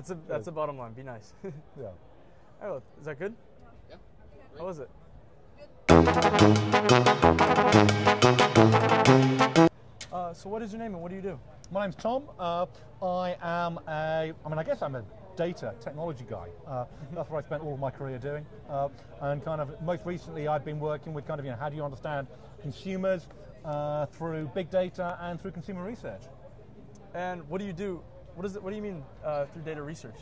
That's a that's the bottom line. Be nice. All Yeah. right, well, is that good? Yeah. How was it? Uh, so what is your name and what do you do? My name's Tom. Uh, I am a, I mean, I guess I'm a data technology guy. Uh, that's what I spent all of my career doing. Uh, and kind of most recently, I've been working with kind of, you know, how do you understand consumers uh, through big data and through consumer research. And what do you do? What is it? What do you mean uh, through data research?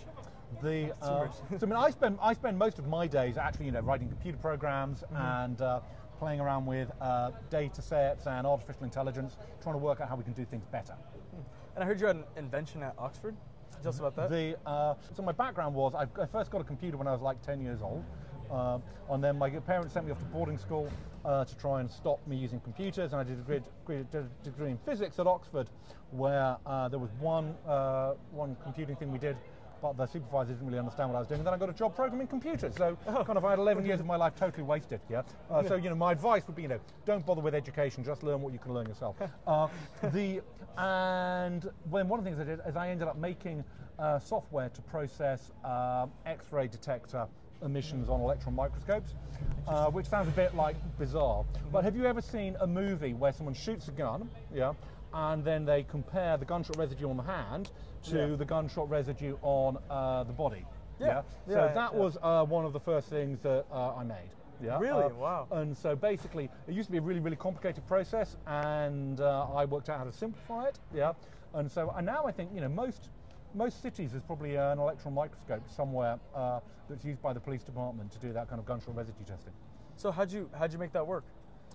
The uh, so I mean, I spend I spend most of my days actually, you know, writing computer programs and uh, playing around with uh, data sets and artificial intelligence, trying to work out how we can do things better. And I heard you had an invention at Oxford. Tell us about that. The, uh, so my background was I, I first got a computer when I was like 10 years old, uh, and then my parents sent me off to boarding school uh, to try and stop me using computers, and I did a degree, degree, did a degree in physics at Oxford, where uh, there was one uh, one computing thing we did. But the supervisor didn't really understand what I was doing. And then I got a job programming computers. So kind of I had 11 years of my life totally wasted. Yeah. Uh, So you know my advice would be you know don't bother with education. Just learn what you can learn yourself. Uh, the and when one of the things I did is I ended up making uh, software to process um, X-ray detector emissions on electron microscopes, uh, which sounds a bit like bizarre. But have you ever seen a movie where someone shoots a gun, yeah, and then they compare the gunshot residue on the hand to Yeah. the gunshot residue on uh, the body? Yeah. So Yeah, that yeah. was uh, one of the first things that uh, I made. Yeah. Really? Uh, Wow. And so basically, it used to be a really, really complicated process, and uh, I worked out how to simplify it. Yeah. And so, and now I think you know most most cities there's probably an electron microscope somewhere uh, that's used by the police department to do that kind of gunshot residue testing. So how'd you how'd you make that work?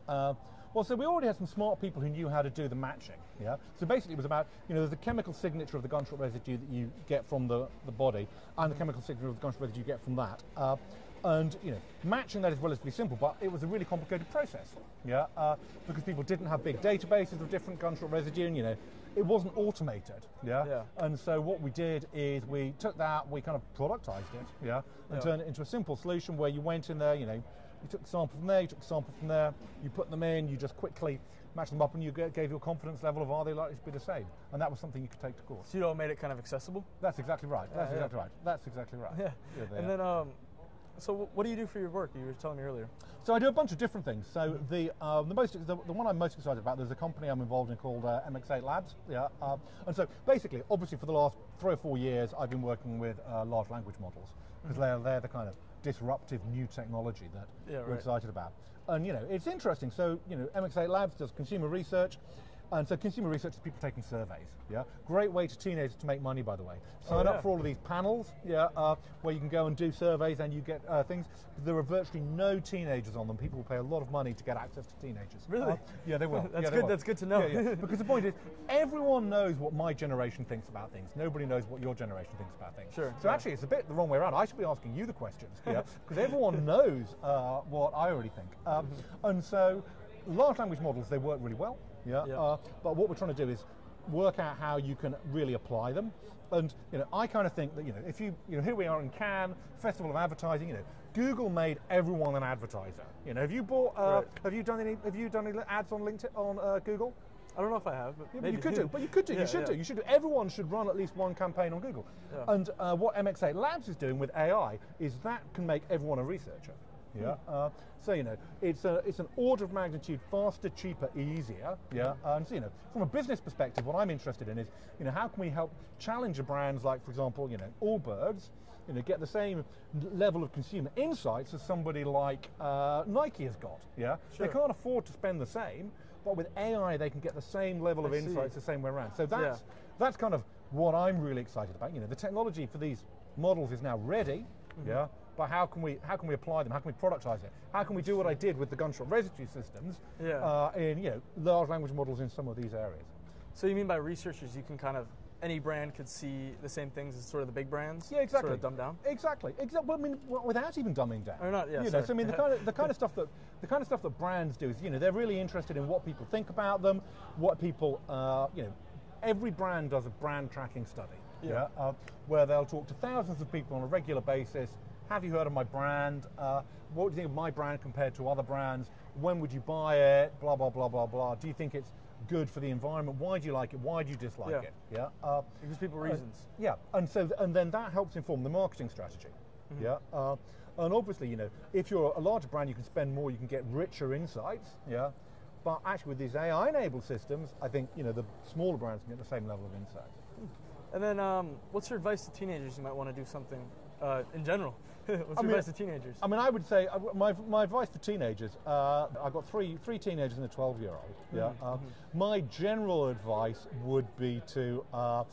Uh, well, so we already had some smart people who knew how to do the matching. Yeah. So basically, it was about you know there's the chemical signature of the gunshot residue that you get from the, the body, and the chemical signature of the gunshot residue you get from that. Uh, and you know, matching that is relatively simple, but it was a really complicated process. Yeah. Uh, because people didn't have big databases of different gunshot residue, and you know, it wasn't automated. Yeah. Yeah. And so what we did is we took that, we kind of productized it. Yeah. And Yeah. turned it into a simple solution where you went in there, you know. You took a sample from there, you took a sample from there, you put them in, you just quickly matched them up, and you gave your confidence level of are they likely to be the same. And that was something you could take to court. So you all made it kind of accessible. That's exactly right. That's Yeah, exactly right. That's exactly right. Yeah. and then um, so what do you do for your work? You were telling me earlier. So I do a bunch of different things. So the um, the most the, the one I'm most excited about. There's a company I'm involved in called uh, MX8 Labs. Yeah, uh, and so basically, obviously, for the last three or four years, I've been working with uh, large language models because they're they're the kind of disruptive new technology that Yeah, we're excited about. And you know, it's interesting. So you know, MX8 Labs does consumer research. And so consumer research is people taking surveys. Yeah, great way to teenagers to make money, by the way. Sign Oh, up for all of these panels, yeah, uh, where you can go and do surveys and you get uh, things. There are virtually no teenagers on them. People will pay a lot of money to get access to teenagers. Really? Uh, yeah, they will. That's Yeah, they good- will. that's good to know. Yeah, yeah. Because the point is, everyone knows what my generation thinks about things. Nobody knows what your generation thinks about things. Sure, So yeah. actually, it's a bit the wrong way around. I should be asking you the questions, yeah, because everyone knows uh, what I already think. Um, and so, large language models they work really well. Yeah. Yeah. Uh, but what we're trying to do is work out how you can really apply them. And you know, I kind of think that you know, if you you know, here we are in Cannes, Festival of Advertising. You know, Google made everyone an advertiser. You know, have you bought? Uh, Right. Have you done any? Have you done any ads on LinkedIn on uh, Google? I don't know if I have, but Yeah, but you could do. But you could do. Yeah, you should yeah. do. You should do. Everyone should run at least one campaign on Google. And uh, what MX8 Labs is doing with AI is that can make everyone a researcher. Yeah. Hmm. Uh, so you know, it's a it's an order of magnitude faster, cheaper, easier. Yeah. And so, you know, from a business perspective, what I'm interested in is you know how can we help challenger brands like, for example, you know, Allbirds. You know, get the same level of consumer insights as somebody like uh, Nike has got. Yeah, Sure. they can't afford to spend the same, but with AI they can get the same level of see. insights the same way around. So that's Yeah. that's kind of what I'm really excited about. You know, the technology for these models is now ready. Mm-hmm. Yeah. But how can we how can we apply them? How can we productize it? How can we do what I did with the gunshot residue systems Yeah. uh, in you know large language models in some of these areas? So you mean by researchers, you can kind of any brand could see the same things as sort of the big brands? Yeah, exactly. Sort of dumb down. Exactly. Exactly. Well, I mean, without even dumbing down. Or not, yeah, You know, so I mean, the kind of the kind of stuff that the kind of stuff that brands do is, you know, they're really interested in what people think about them, what people, uh, you know, every brand does a brand tracking study. Yeah. uh, where they'll talk to thousands of people on a regular basis. Have you heard of my brand? Uh, what do you think of my brand compared to other brands? When would you buy it? Blah blah blah blah blah. Do you think it's good for the environment? Why do you like it? Why do you dislike Yeah. it? Yeah. Uh, It gives people uh, reasons. yeah, and so and then that helps inform the marketing strategy. Mm-hmm. Yeah, uh, and obviously, you know, if you're a larger brand, you can spend more, you can get richer insights. Yeah, but actually, with these AI-enabled systems, I think you know the smaller brands can get the same level of insight. And then, um, what's your advice to teenagers who might want to do something uh, in general? what's your mean, advice to teenagers? I mean, I would say uh, my, my advice to teenagers. Uh, I've got three three teenagers and a twelve year old. Yeah. Uh, my general advice would be to. Uh,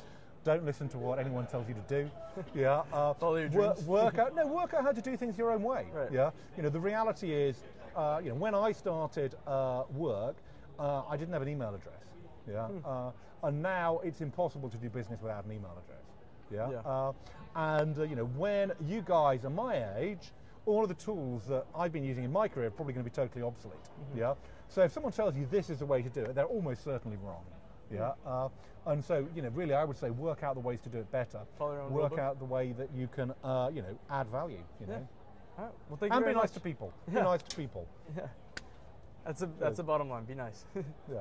don't listen to what anyone tells you to do. Yeah, uh, Follow your wor- dreams. work out. No, work out how to do things your own way. Right. Yeah, you know the reality is, uh, you know, when I started uh, work, uh, I didn't have an email address. Yeah, Hmm. uh, and now it's impossible to do business without an email address. Yeah, Yeah. Uh, and uh, you know, when you guys are my age, all of the tools that I've been using in my career are probably going to be totally obsolete. Mm-hmm. Yeah. So if someone tells you this is the way to do it, they're almost certainly wrong. Yeah. Uh, and so you know, really, I would say work out the ways to do it better. Follow your own work out the way that you can, uh, you know, add value. You know, Yeah. Right. Well, and be nice much. to people. Yeah. Be nice to people. Yeah. That's a that's the bottom line. Be nice. Yeah.